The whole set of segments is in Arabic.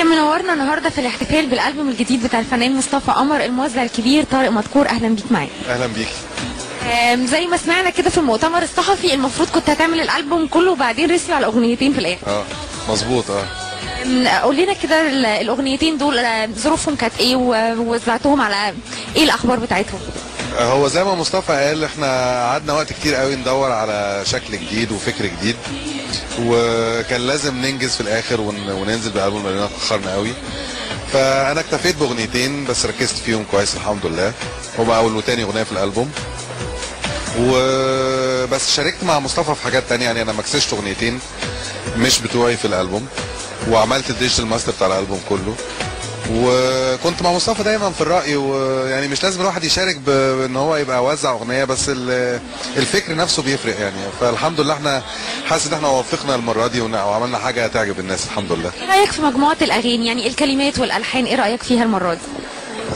كان منورنا النهارده في الاحتفال بالالبوم الجديد بتاع الفنان مصطفى قمر الموزع الكبير طارق مدكور. أهلا بيك معانا أهلا بيكي زي ما سمعنا كده في المؤتمر الصحفي المفروض كنت هتعمل الالبوم كله وبعدين رسي على اغنيتين في الآخر. آه مظبوط آه. قول لنا كده ال- الأغنيتين دول آه، ظروفهم كانت إيه ووزعتهم على إيه الأخبار بتاعتهم؟ هو زي ما مصطفى قال إحنا قعدنا وقت كتير قوي ندور على شكل جديد وفكر جديد. وكان لازم ننجز في الآخر ون- وننزل بالالبوم لأننا اتأخرنا قوي. فأنا اكتفيت بأغنيتين بس ركزت فيهم كويس الحمد لله. هما أول وتاني أغنية في الألبوم. وبس شاركت مع مصطفى في حاجات تانية يعني أنا مكست أغنيتين مش بتوعي في الألبوم. وعملت ال digital master بتاع الألبوم كله. وكنت مع مصطفى دايما في الرأي ويعني مش لازم الواحد يشارك بإن هو يبقى وزع أغنية بس ال- الفكر نفسه بيفرق يعني. فالحمد لله إحنا حاسس إن إحنا وفقنا المرة دي وعملنا حاجة تعجب الناس الحمد لله. إيه رأيك في مجموعة الأغاني؟ يعني الكلمات والألحان إيه رأيك فيها المرة دي؟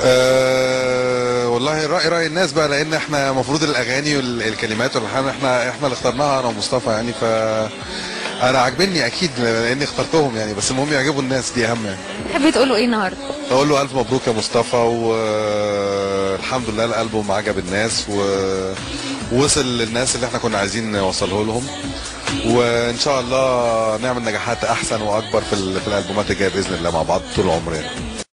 أه والله الراي رأي الناس بقى لأن إحنا المفروض الأغاني والكلمات والألحان إحنا إحنا اللي اخترناها أنا ومصطفى يعني ف أنا عاجبني أكيد لأني اخترتهم يعني بس المهم يعجبوا الناس دي أهم يعني. تحب تقولوا إيه النهارده؟ أقول له ألف مبروك يا مصطفى والحمد لله الألبوم عجب الناس ووصل للناس اللي إحنا كنا عايزين نوصله لهم وإن شاء الله نعمل نجاحات أحسن وأكبر في في الألبومات الجاية بإذن الله مع بعض طول العمر يعني